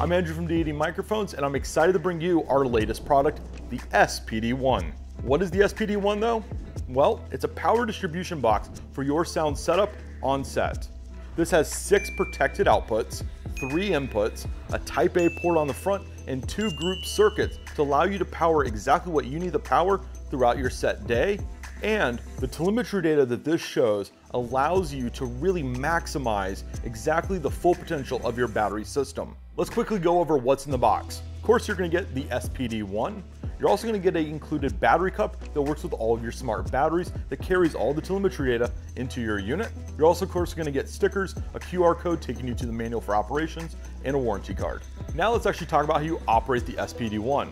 I'm Andrew from Deity Microphones, and I'm excited to bring you our latest product, the SPD-1. What is the SPD-1 though? Well, it's a power distribution box for your sound setup on set. This has six protected outputs, three inputs, a Type A port on the front, and two group circuits to allow you to power exactly what you need to power throughout your set day. And the telemetry data that this shows allows you to really maximize exactly the full potential of your battery system. Let's quickly go over what's in the box. Of course, you're gonna get the SPD-1. You're also gonna get a included battery cup that works with all of your smart batteries that carries all the telemetry data into your unit. You're also, of course, gonna get stickers, a QR code taking you to the manual for operations, and a warranty card. Now let's actually talk about how you operate the SPD-1.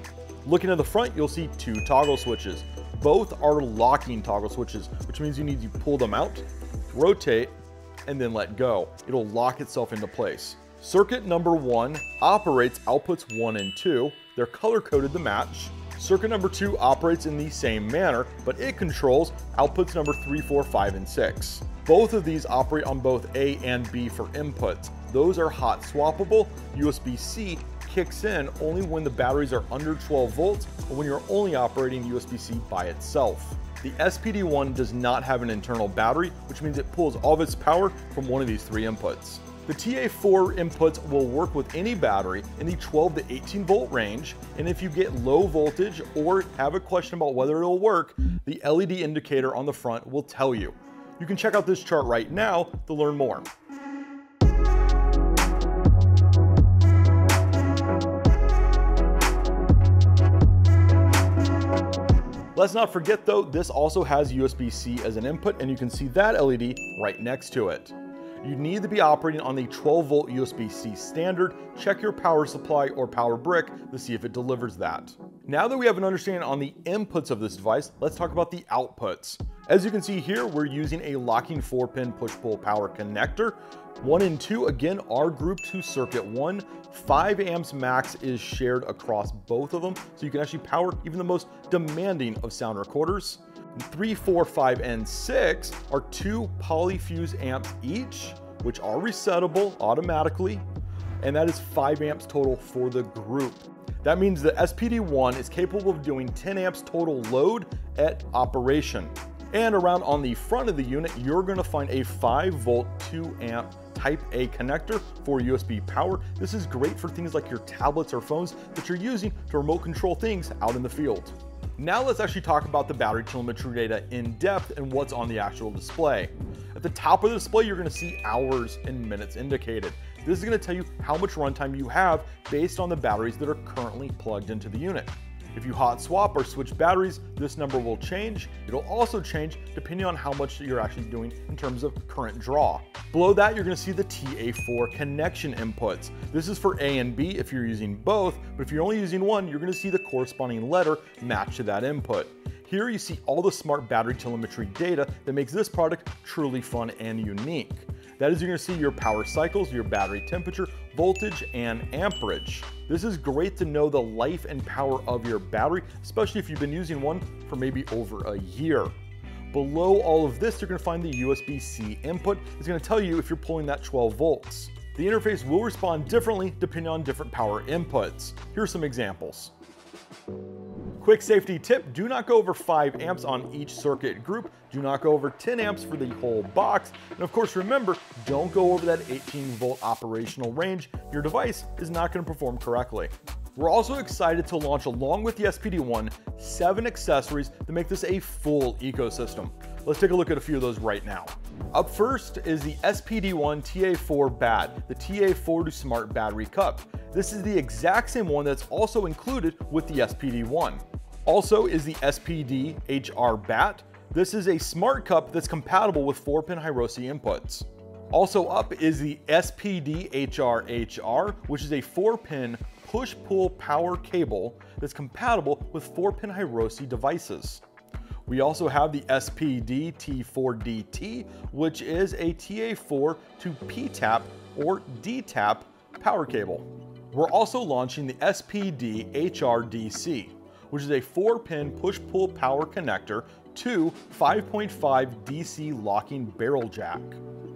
Looking at the front, you'll see two toggle switches. Both are locking toggle switches, which means you need to pull them out, rotate, and then let go. It'll lock itself into place. Circuit number one operates outputs one and two. They're color coded to match. Circuit number two operates in the same manner, but it controls outputs number three, four, five, and six. Both of these operate on both A and B for inputs. Those are hot swappable. USB-C kicks in only when the batteries are under 12 volts or when you're only operating USB-C by itself. The SPD-1 does not have an internal battery, which means it pulls all of its power from one of these three inputs. The TA4 inputs will work with any battery in the 12 to 18 volt range, and if you get low voltage or have a question about whether it'll work, the LED indicator on the front will tell you. You can check out this chart right now to learn more. Let's not forget though, this also has USB-C as an input and you can see that LED right next to it you need to be operating on the 12 volt USB-C standard. Check your power supply or power brick to see if it delivers that. Now that we have an understanding on the inputs of this device, let's talk about the outputs. As you can see here, we're using a locking 4-pin push-pull power connector. 1 and 2, again, are group two circuit 1. 5 amps max is shared across both of them, so you can actually power even the most demanding of sound recorders. 3, 4, 5, and 6 are two polyfuse amps each, which are resettable automatically, and that is 5 amps total for the group. That means the SPD-1 is capable of doing 10 amps total load at operation. And around on the front of the unit, you're gonna find a 5 volt 2 amp Type A connector for USB power. This is great for things like your tablets or phones that you're using to remote control things out in the field. Now let's actually talk about the battery telemetry data in depth and what's on the actual display. At the top of the display, you're gonna see hours and minutes indicated. This is gonna tell you how much runtime you have based on the batteries that are currently plugged into the unit. If you hot swap or switch batteries, this number will change. It'll also change depending on how much you're actually doing in terms of current draw. Below that, you're gonna see the TA4 connection inputs. This is for A and B if you're using both, but if you're only using one, you're gonna see the corresponding letter match to that input. Here you see all the smart battery telemetry data that makes this product truly fun and unique. That is you're gonna see your power cycles, your battery temperature, voltage, and amperage. This is great to know the life and power of your battery, especially if you've been using one for maybe over a year. Below all of this, you're gonna find the USB-C input. It's gonna tell you if you're pulling that 12 volts. The interface will respond differently depending on different power inputs. Here are some examples. Quick safety tip, do not go over 5 amps on each circuit group. Do not go over 10 amps for the whole box. And of course, remember, don't go over that 18 volt operational range. Your device is not gonna perform correctly. We're also excited to launch along with the SPD-1, seven accessories to make this a full ecosystem. Let's take a look at a few of those right now. Up first is the SPD-1 TA4 BAT, the TA4 to Smart Battery Cup. This is the exact same one that's also included with the SPD-1. Also is the SPD HR BAT. This is a smart cup that's compatible with 4-pin Hirose inputs. Also up is the SPD HR HR, which is a 4-pin push-pull power cable that's compatible with 4-pin Hirose devices. We also have the SPD T4DT, which is a TA4 to PTAP or DTAP power cable. We're also launching the SPD HRDC, which is a 4-pin push-pull power connector to 5.5 DC locking barrel jack.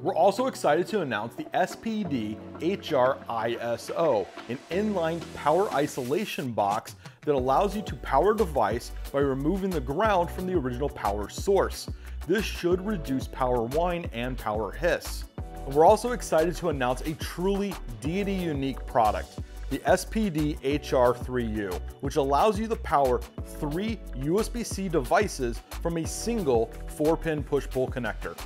We're also excited to announce the SPD HR ISO, an inline power isolation box that allows you to power device by removing the ground from the original power source. This should reduce power whine and power hiss. And we're also excited to announce a truly deity unique product, the SPD HR3U, which allows you to power three USB-C devices from a single 4-pin push-pull connector.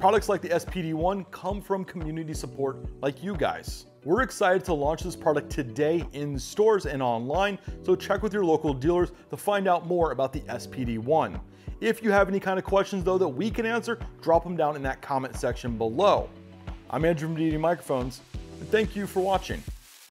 Products like the SPD-1 come from community support like you guys. We're excited to launch this product today in stores and online, so check with your local dealers to find out more about the SPD-1. If you have any kind of questions though that we can answer, drop them down in that comment section below. I'm Andrew from Deity Microphones, and thank you for watching.